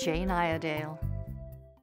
Jane Iredale.